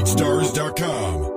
BeatStars.com.